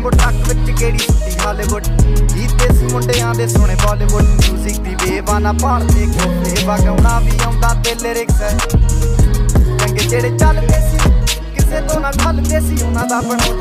Jumbo truck ਵਿੱਚ ਕਿਹੜੀ ਸੁੱਤੀ ਹਾਲੀਵੁੱਡ? ਗੀਤ ਦੇਸੀ ਮੁੰਡਿਆਂ ਦੇ ਸੋਹਣੇ ਬਾਲੀਵੁੱਡ 뮤직 ਦੀ ਵੇਵਾਨਾ ਭਾਲਦੇ ਖੋਤੇ ਵਗਾਉਣਾ ਵੀ ਆਉਂਦਾ ਤੇ ਲਿਰਿਕਸ ਚੰਗੇ ਜਿਹੜੇ ਚੱਲਦੇ ਸੀ, ਕਿਸੇ ਤੋਂ ਨਾ ਖੱਲਦੇ ਸੀ, ਉਹਨਾਂ ਦਾ ਬਣਾਉਂਦੇ